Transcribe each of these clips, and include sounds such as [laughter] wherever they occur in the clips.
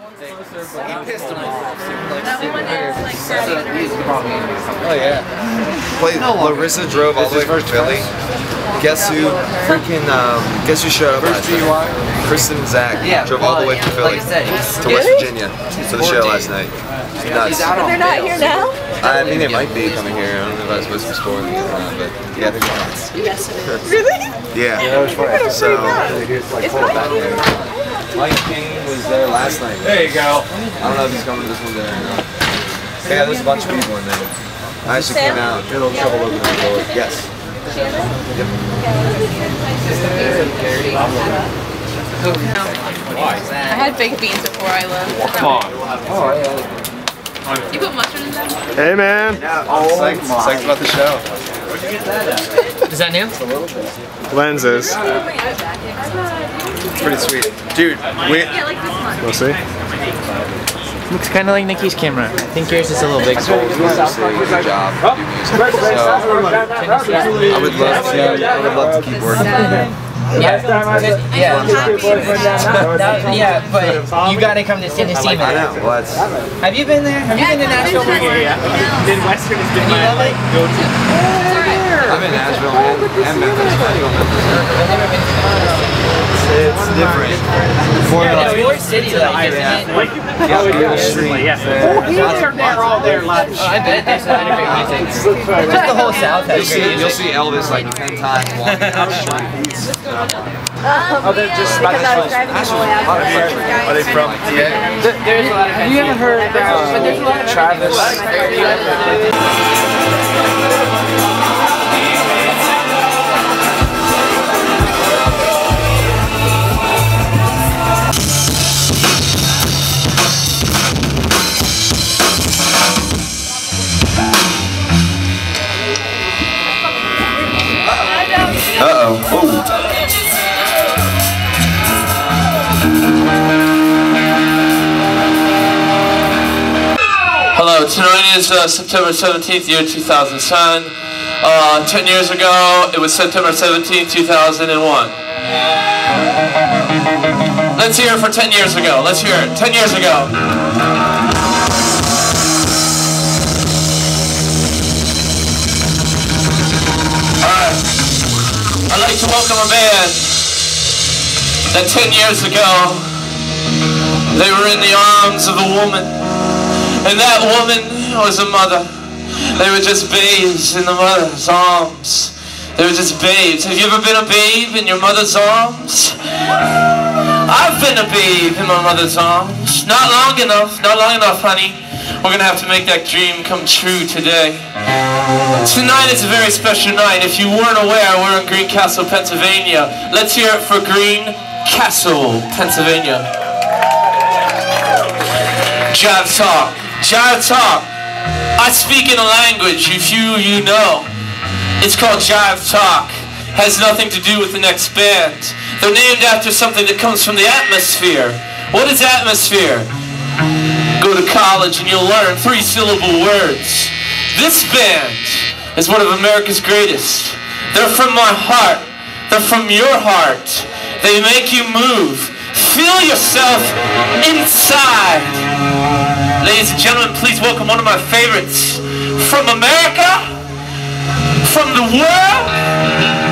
He pissed him off. That one is like Oh yeah. Played Larissa drove all the way from Philly. Guess who? Freaking um, guess who showed up last night? Kristen and Zach Yeah, drove all the way well, from Philly like said, to West Virginia for the show last night. Nuts. He's out on They're not here now? I mean, they might be coming here. I don't know if I was supposed to be spoiling it or not, but yeah, they're nuts. Really? Yeah. So Mike Kane was there last night. There you go. I don't know if he's coming to this one there or not. Yeah, there's a bunch of people in there. I actually came out. Had a little trouble opening the door. Yes. I had baked beans before I left. Come on. Oh, yeah. Oh, you put mustard in them? Hey man, Yeah. Psyched, psyched about the show. Is that new? lenses. Pretty sweet. Dude, we, Yeah, like this one. We'll see. Looks kind of like Nikki's camera. I think yours is a little big. so obviously good job. do. So I would love to. I would love to keep working. Yeah, yeah. That- yeah, but you gotta come to Tennessee, I man. know. Well, Have you been there? Have you been to Nashville before? Midwestern has been You my like go-to. Oh, I'm in Nashville and, and Memphis. I go Memphis. It's different. More It's like more city like, isn't it? Yeah, we do. Street. Yeah. They're there all their lunch. Oh, I bet there's a lot of great music. Just the whole South You'll has see, great you'll music. see Elvis like ten times walking [laughs] down the street. Um, oh, they're just because I was driving all the way out there. Are they from PA? There's a lot of Have you ever heard about but there's a lot of Travis? Hello, tonight is uh, September 17th, year 2007. Uh, 10 years ago, it was September 17th, 2001. Let's hear it for 10 years ago. Let's hear it. 10 years ago. I'd like to welcome a band that 10 years ago, they were in the arms of a woman. And that woman was a mother. They were just babes in the mother's arms. They were just babes. Have you ever been a babe in your mother's arms? I've been a babe in my mother's arms. Not long enough, not long enough, honey. We're gonna have to make that dream come true today. Tonight is a very special night. If you weren't aware, we're in Greencastle, Pennsylvania. Let's hear it for Greencastle, Pennsylvania. Jive talk. Jive talk. I speak in a language, if you you know. It's called Jive Talk. Has nothing to do with the next band. They're named after something that comes from the atmosphere. What is atmosphere? Go to college and you'll learn three syllable words. This band is one of America's greatest. They're from my heart. They're from your heart. They make you move. Feel yourself inside. Ladies and gentlemen, please welcome one of my favorites from America, from the world.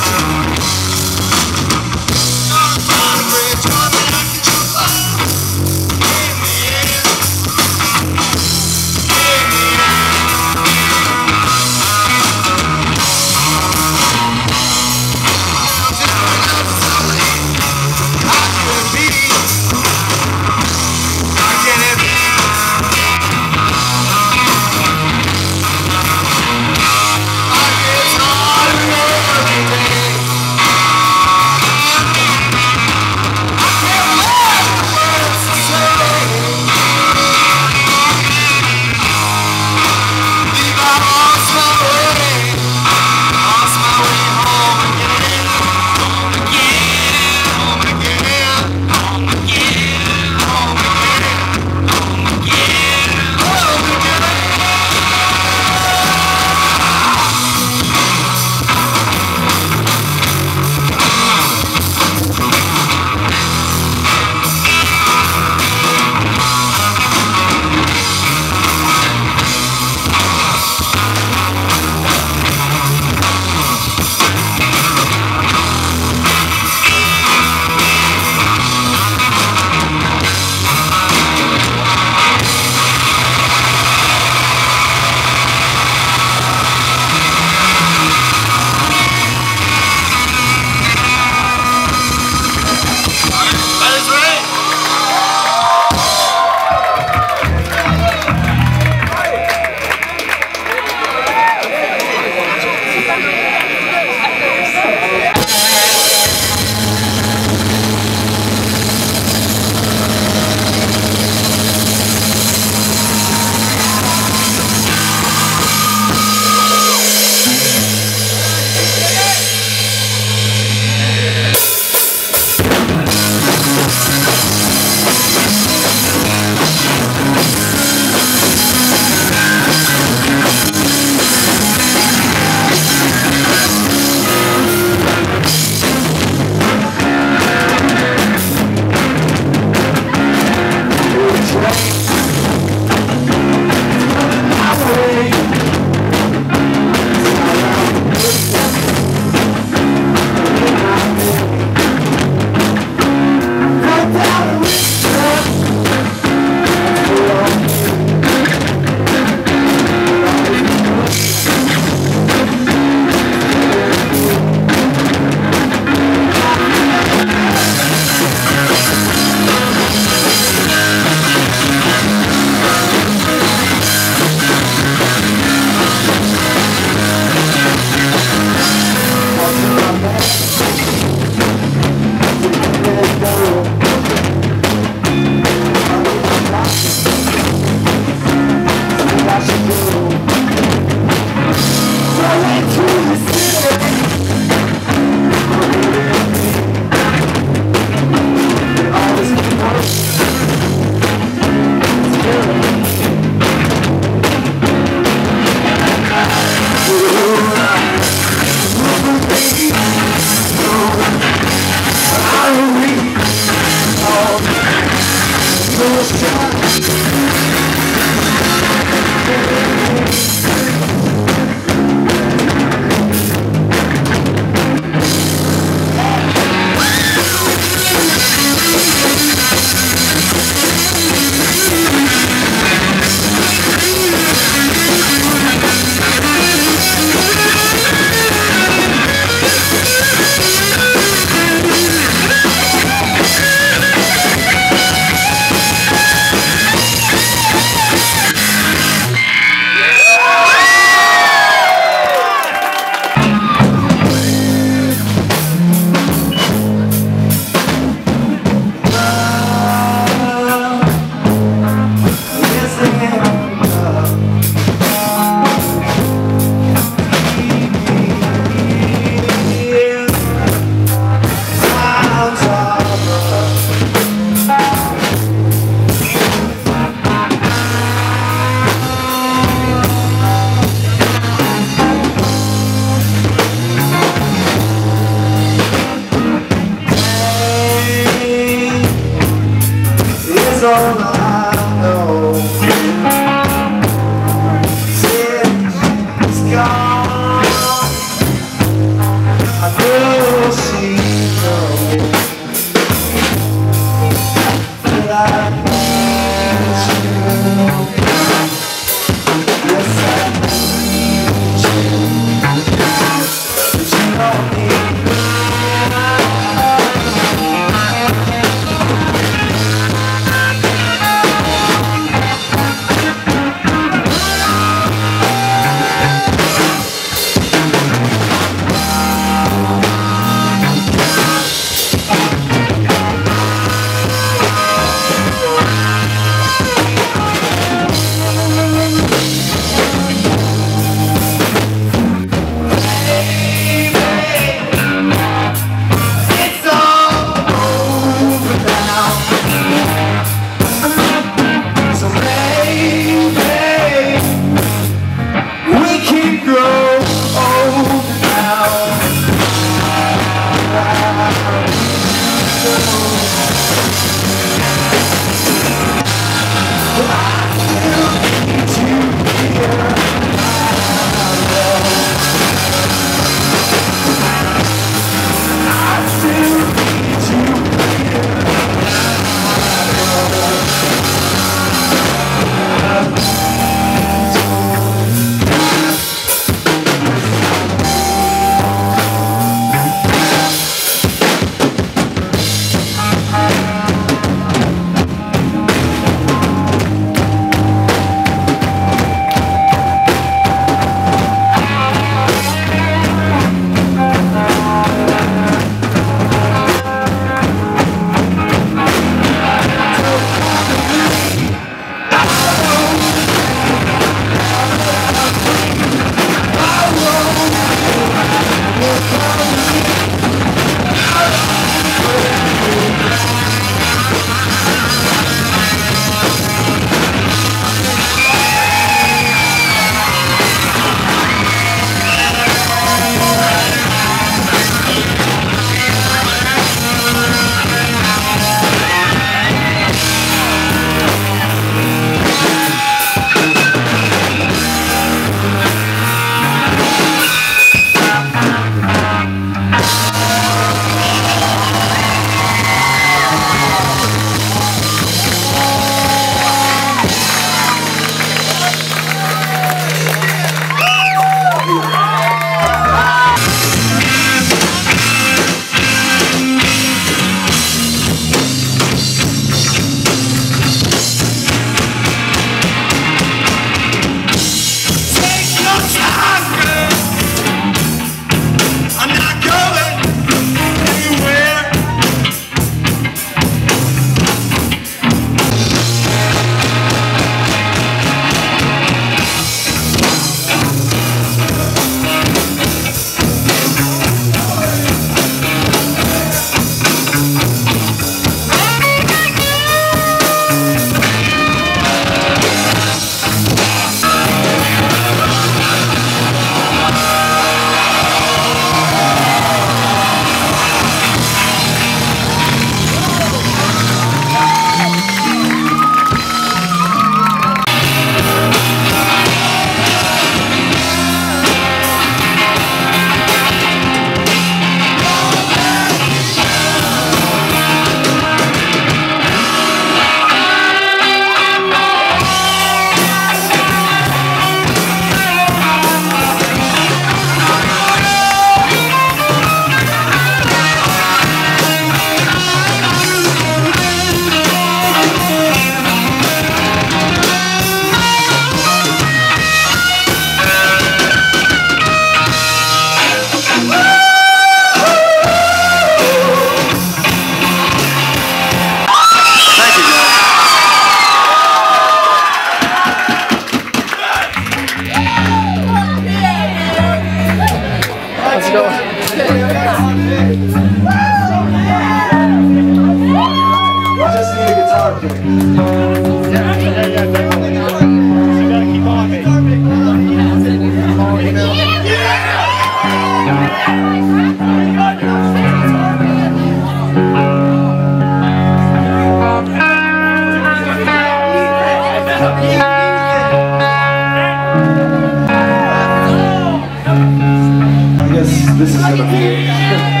Guess this is gonna be. [laughs]